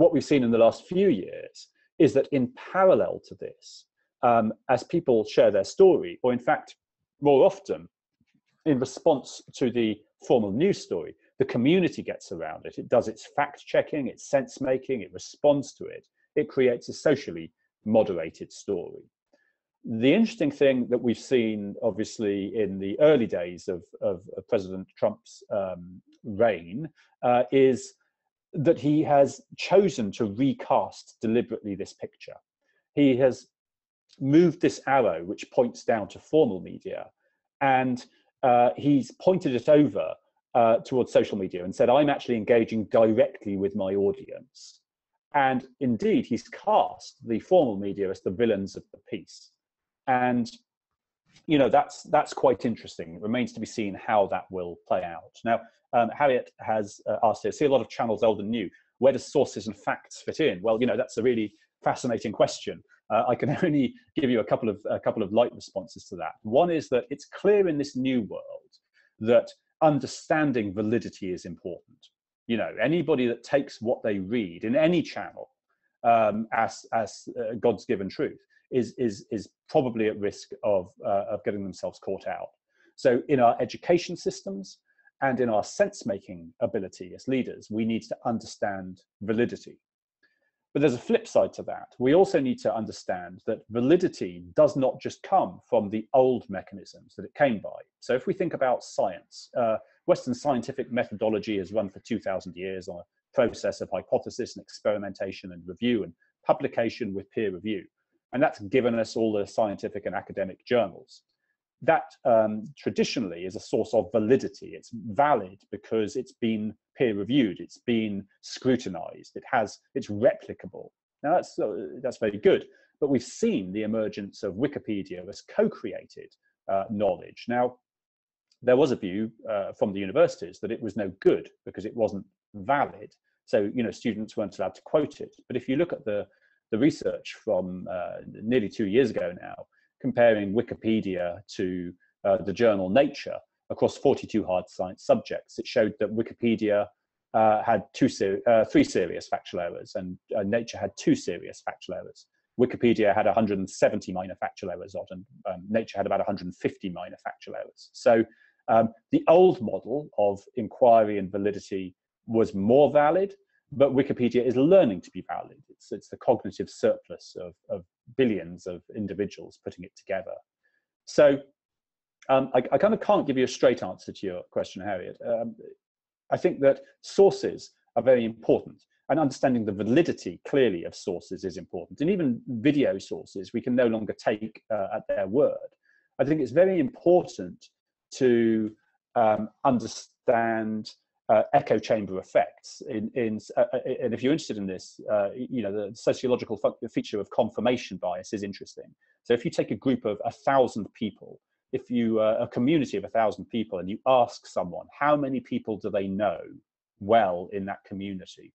what we've seen in the last few years is that in parallel to this, um, as people share their story, or in fact, more often, in response to the formal news story, the community gets around it. It does its fact checking, its sense making, it responds to it. It creates a socially moderated story. The interesting thing that we've seen, obviously, in the early days of, of, of President Trump's um, reign uh, is that he has chosen to recast deliberately this picture. He has moved this arrow, which points down to formal media, and uh, he's pointed it over uh, towards social media and said, I'm actually engaging directly with my audience. And indeed, he's cast the formal media as the villains of the piece. And you know that's that's quite interesting. It remains to be seen how that will play out. Now, um, Harriet has uh, asked here, see a lot of channels old and new. Where does sources and facts fit in? Well, you know that's a really fascinating question. Uh, I can only give you a couple of a couple of light responses to that. One is that it's clear in this new world that understanding validity is important. You know, anybody that takes what they read in any channel um, as as uh, God's given truth is is is probably at risk of uh, of getting themselves caught out. So in our education systems and in our sense making ability as leaders, we need to understand validity. But there's a flip side to that. We also need to understand that validity does not just come from the old mechanisms that it came by. So if we think about science, uh, Western scientific methodology has run for 2,000 years on a process of hypothesis and experimentation and review and publication with peer review. And that's given us all the scientific and academic journals. That um, traditionally is a source of validity. It's valid because it's been peer reviewed, it's been scrutinized, it has, it's replicable. Now that's, uh, that's very good, but we've seen the emergence of Wikipedia as co-created uh, knowledge. Now, there was a view uh, from the universities that it was no good because it wasn't valid. So, you know, students weren't allowed to quote it. But if you look at the, the research from uh, nearly two years ago now, comparing Wikipedia to uh, the journal Nature, across 42 hard science subjects. It showed that Wikipedia uh, had two ser uh, three serious factual errors and uh, Nature had two serious factual errors. Wikipedia had 170 minor factual errors odd, and um, Nature had about 150 minor factual errors. So um, the old model of inquiry and validity was more valid, but Wikipedia is learning to be valid. It's, it's the cognitive surplus of, of billions of individuals putting it together. So um, I, I, kind of can't give you a straight answer to your question, Harriet. Um, I think that sources are very important and understanding the validity clearly of sources is important. And even video sources, we can no longer take uh, at their word. I think it's very important to um, understand uh, echo chamber effects. In, in uh, uh and if you're interested in this, uh, you know the sociological feature of confirmation bias is interesting. So if you take a group of a thousand people if you uh, a community of a thousand people and you ask someone how many people do they know well in that community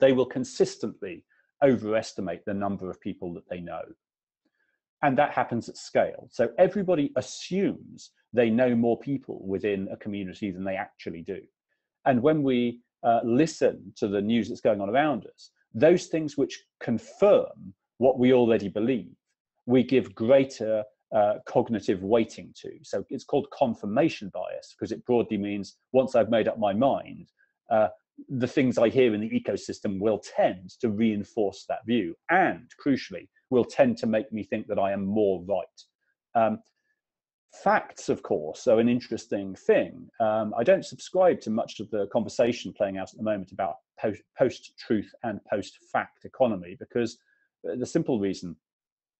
they will consistently overestimate the number of people that they know and that happens at scale so everybody assumes they know more people within a community than they actually do and when we uh, listen to the news that's going on around us those things which confirm what we already believe we give greater uh, cognitive weighting to. So it's called confirmation bias because it broadly means once I've made up my mind, uh, the things I hear in the ecosystem will tend to reinforce that view and crucially will tend to make me think that I am more right. Um, facts, of course, are an interesting thing. Um, I don't subscribe to much of the conversation playing out at the moment about post-truth and post-fact economy because uh, the simple reason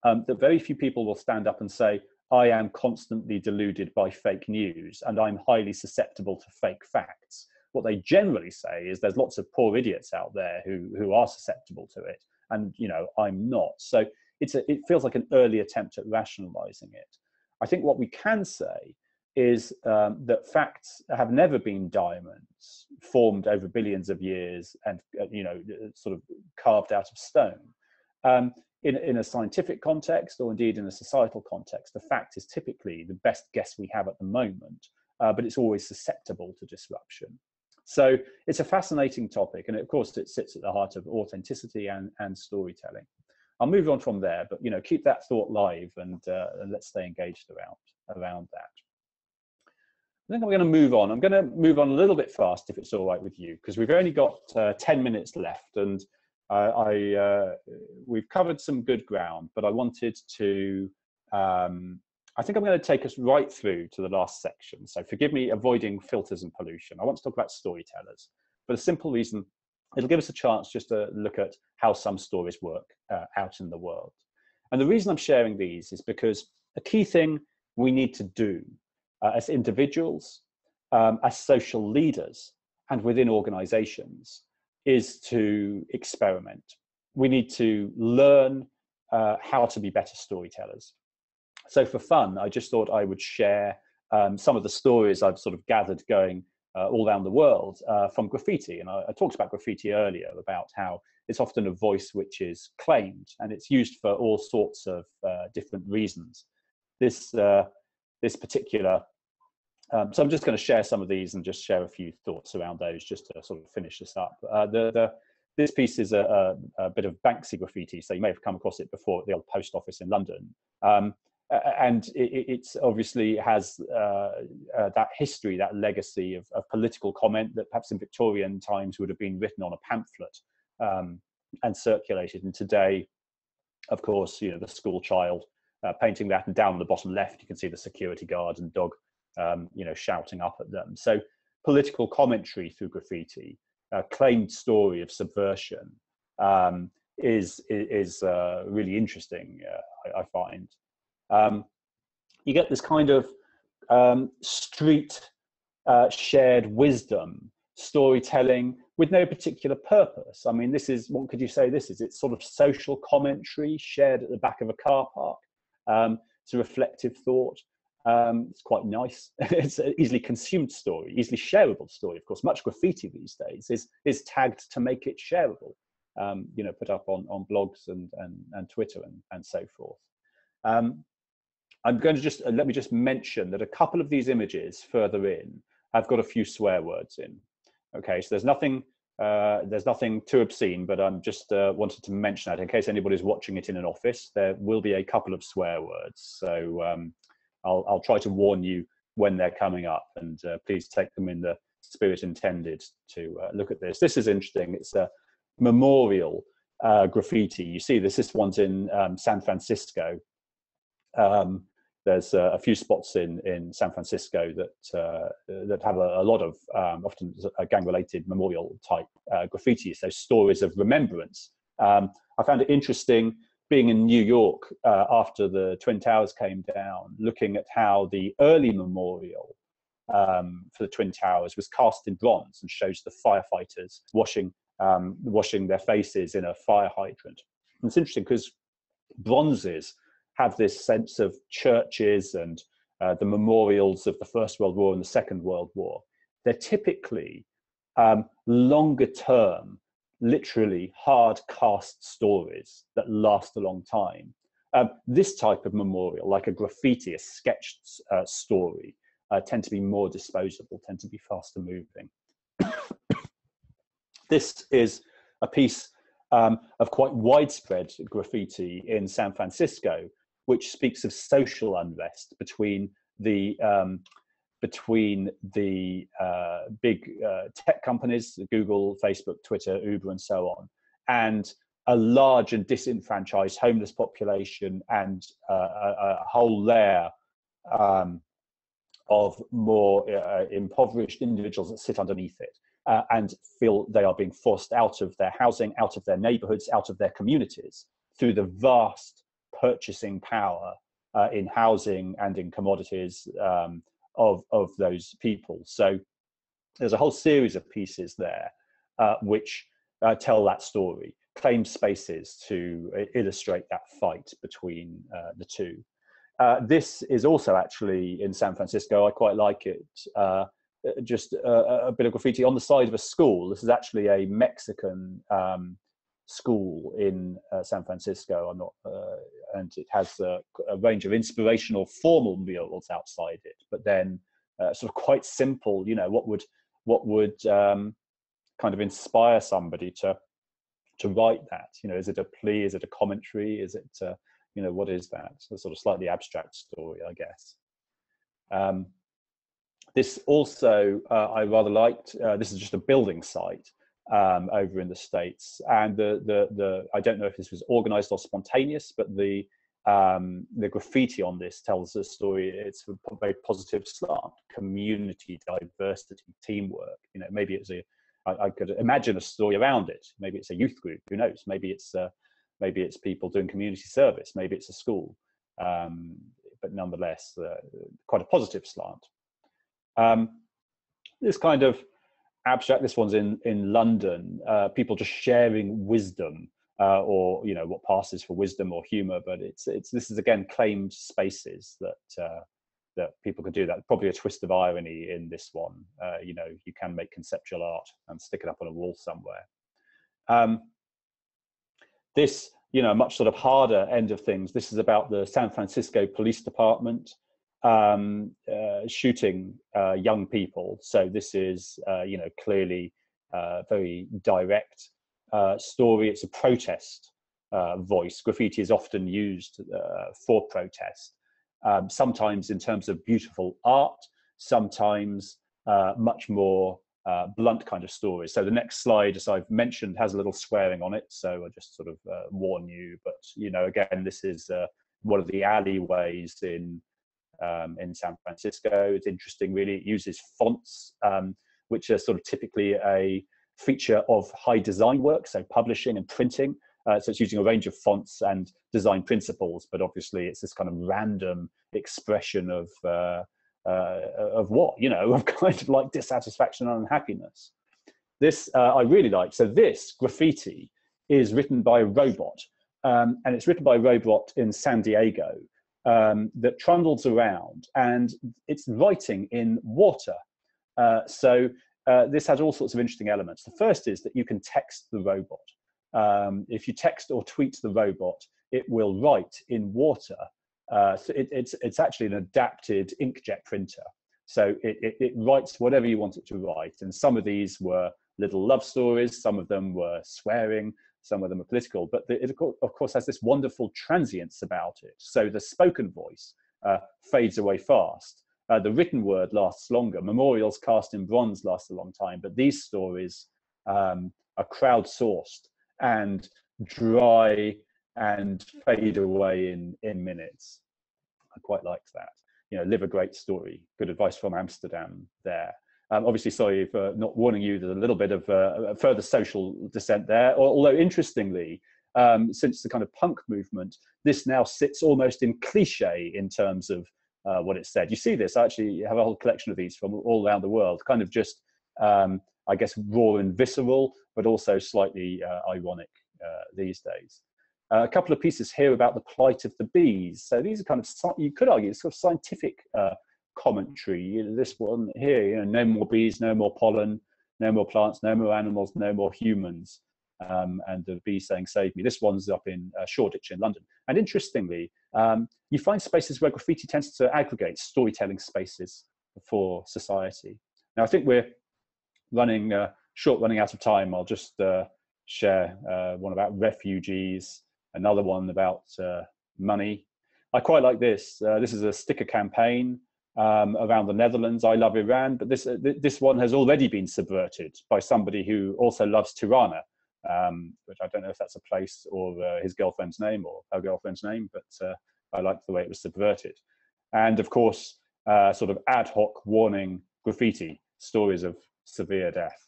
um, that very few people will stand up and say, I am constantly deluded by fake news and I'm highly susceptible to fake facts. What they generally say is there's lots of poor idiots out there who, who are susceptible to it. And, you know, I'm not. So it's a, it feels like an early attempt at rationalizing it. I think what we can say is um, that facts have never been diamonds formed over billions of years and, uh, you know, sort of carved out of stone. Um, in, in a scientific context or indeed in a societal context, the fact is typically the best guess we have at the moment, uh, but it's always susceptible to disruption. So it's a fascinating topic, and of course it sits at the heart of authenticity and, and storytelling. I'll move on from there, but you know, keep that thought live and, uh, and let's stay engaged around, around that. I think I'm going to move on. I'm going to move on a little bit fast if it's all right with you, because we've only got uh, 10 minutes left and uh, I uh, we've covered some good ground, but I wanted to. Um, I think I'm going to take us right through to the last section. So forgive me avoiding filters and pollution. I want to talk about storytellers for the simple reason it'll give us a chance just to look at how some stories work uh, out in the world. And the reason I'm sharing these is because a key thing we need to do uh, as individuals, um, as social leaders, and within organizations is to experiment. We need to learn uh, how to be better storytellers. So for fun, I just thought I would share um, some of the stories I've sort of gathered going all around the world uh, from graffiti. And I, I, talked about graffiti earlier about how it's often a voice which is claimed and it's used for all sorts of uh, different reasons. This, uh, this particular um, so I'm just going to share some of these and just share a few thoughts around those just to sort of finish this up. Uh, the, the, this piece is a, a, a, bit of Banksy graffiti, so you may have come across it before at the old post office in London. Um, and it, it's obviously has uh, uh, that history, that legacy of, of, political comment that perhaps in Victorian times would have been written on a pamphlet. Um, and circulated. And today, of course, you know, the school child uh, painting that, and down the bottom left, you can see the security guard and dog, um, you know, shouting up at them. So political commentary through graffiti, a claimed story of subversion, um, is is uh, really interesting. Uh, I, I, find um, you get this kind of um, street uh, shared wisdom storytelling with no particular purpose. I mean, this is what could you say? This is it's sort of social commentary shared at the back of a car park. Um, it's a reflective thought. Um, it's quite nice. it's an easily consumed story, easily shareable story. Of course, much graffiti these days is is tagged to make it shareable. Um, you know, put up on on blogs and and, and Twitter and and so forth. Um, I'm going to just uh, let me just mention that a couple of these images further in have got a few swear words in. Okay, so there's nothing uh, there's nothing too obscene, but I'm just uh, wanted to mention that in case anybody's watching it in an office, there will be a couple of swear words. So um, I'll, I'll try to warn you when they're coming up, and uh, please take them in the spirit intended to uh, look at this. This is interesting. It's a memorial uh, graffiti. You see this. This one's in um, San Francisco. Um, there's uh, a few spots in in San Francisco that uh, that have a, a lot of um, often gang related memorial type uh, graffiti. So stories of remembrance. Um, I found it interesting being in New York uh, after the Twin Towers came down, looking at how the early memorial um, for the Twin Towers was cast in bronze and shows the firefighters washing um, washing their faces in a fire hydrant. And it's interesting because bronzes have this sense of churches and uh, the memorials of the First World War and the Second World War. They're typically um, longer term, literally hard cast stories that last a long time. Um, this type of memorial, like a graffiti, a sketched uh, story, uh, tend to be more disposable, tend to be faster moving. this is a piece um, of quite widespread graffiti in San Francisco, which speaks of social unrest between the um, between the uh, big uh, tech companies, Google, Facebook, Twitter, Uber, and so on, and a large and disenfranchised homeless population and uh, a, a, whole layer um, of more uh, impoverished individuals that sit underneath it. Uh, and feel they are being forced out of their housing, out of their neighborhoods, out of their communities through the vast purchasing power uh, in housing and in commodities um, of, of those people. So there's a whole series of pieces there uh, which uh, tell that story, claim spaces to illustrate that fight between uh, the two. Uh, this is also actually in San Francisco. I quite like it. Uh, just a, a, bit of graffiti on the side of a school. This is actually a Mexican um, school in uh, San Francisco. I'm not, uh, and it has a, a, range of inspirational formal murals outside it, but then uh, sort of quite simple. You know, what would what would um, kind of inspire somebody to to write that? You know, is it a plea? Is it a commentary? Is it uh, you know what is that? A sort of slightly abstract story, I guess. Um, this also uh, I rather liked. Uh, this is just a building site um, over in the states. And the the the I don't know if this was organized or spontaneous, but the um, the graffiti on this tells a story. It's a very positive slant: community, diversity, teamwork. You know, maybe it's a I, I could imagine a story around it. Maybe it's a youth group. Who knows? Maybe it's uh, maybe it's people doing community service. Maybe it's a school. Um, but nonetheless, uh, quite a positive slant. Um, this kind of abstract. This one's in in London. Uh, people just sharing wisdom, uh, or you know what passes for wisdom or humor. But it's it's this is again claimed spaces that uh, that people can do that. Probably a twist of irony in this one. Uh, you know, you can make conceptual art and stick it up on a wall somewhere. Um, this, you know, much sort of harder end of things. This is about the San Francisco Police Department um, uh, shooting uh, young people. So this is, uh, you know, clearly uh, very direct uh, story. It's a protest uh, voice. Graffiti is often used for protest, um, sometimes in terms of beautiful art, sometimes much more blunt kind of stories. So the next slide, as I've mentioned, has a little swearing on it. So I just sort of warn you. But you know, again, this is one of the alleyways in um, in San Francisco. It's interesting, really. It uses fonts, um, which are sort of typically a feature of high design work, so publishing and printing. Uh, so it's using a range of fonts and design principles, but obviously it's this kind of random expression of uh, uh, of what you know of kind of like dissatisfaction and unhappiness. This uh, I really like. So this graffiti is written by a robot, um, and it's written by a robot in San Diego um, that trundles around, and it's writing in water. Uh, so uh, this has all sorts of interesting elements. The first is that you can text the robot. Um, if you text or tweet the robot, it will write in water uh, so it, it's, it's actually an adapted inkjet printer. So it, it, it, writes whatever you want it to write. And some of these were little love stories, some of them were swearing, some of them are political, but it of course has this wonderful transience about it. So the spoken voice uh, fades away fast. Uh, the written word lasts longer. Memorials cast in bronze last a long time, but these stories um, are crowdsourced and dry and fade away in in minutes. I quite like that. You know, live a great story. Good advice from Amsterdam there. Um, obviously, sorry for not warning you. There's a little bit of uh, further social dissent there. Although interestingly, um, since the kind of punk movement, this now sits almost in cliche in terms of uh, what it said. You see this. I actually have a whole collection of these from all around the world. Kind of just, um, I guess, raw and visceral, but also slightly uh, ironic uh, these days. Uh, a couple of pieces here about the plight of the bees. So these are kind of, you could argue, sort of scientific uh, commentary. You know, this one here, you know, no more bees, no more pollen, no more plants, no more animals, no more humans. Um, and the bee saying, save me. This one's up in uh, Shoreditch in London. And interestingly, um, you find spaces where graffiti tends to aggregate storytelling spaces for society. Now, I think we're running uh, short, running out of time. I'll just uh, share uh, one about refugees another one about uh, money. I quite like this. Uh, this is a sticker campaign um, around the Netherlands. I love Iran, but this uh, th- this one has already been subverted by somebody who also loves Tirana, um, which I don't know if that's a place or uh, his girlfriend's name or her girlfriend's name, but uh, I liked the way it was subverted. And of course, uh, sort of ad hoc warning graffiti stories of severe death.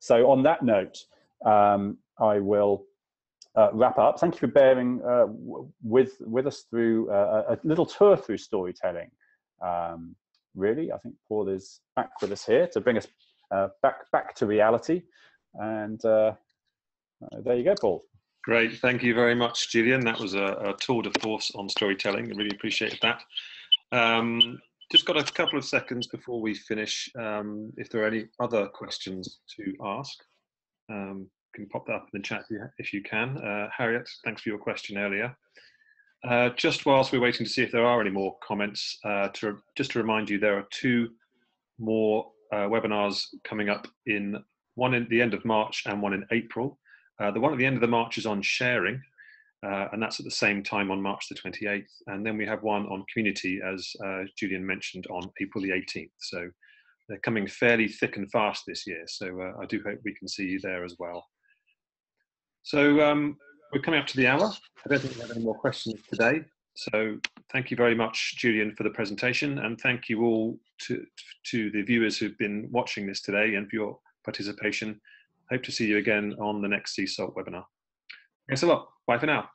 So on that note, um, I will uh, wrap up. Thank you for bearing uh, with with us through a little tour through storytelling. Um, really, I think Paul is back with us here to bring us uh, back back to reality. And uh, uh, there you go, Paul. Great, thank you very much, Julian. That was a, a tour de force on storytelling. I really appreciated that. Um, just got a couple of seconds before we finish. Um, if there are any other questions to ask. Um, can pop that up in the chat if you can. Uh, Harriet, thanks for your question earlier. Uh, just whilst we're waiting to see if there are any more comments, uh, to, just to remind you, there are two more uh, webinars coming up in one in the end of March and one in April. Uh, the one at the end of the March is on sharing, uh, and that's at the same time on March the 28th. And then we have one on community, as Julian mentioned, on April the 18th. So they're coming fairly thick and fast this year. So I do hope we can see you there as well. So um, we're coming up to the hour. I don't think we have any more questions today. So thank you very much, Julian, for the presentation, and thank you all to, to the viewers who've been watching this today and for your participation. Hope to see you again on the next Sea Salt webinar. Thanks a lot. Bye for now.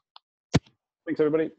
Thanks, everybody.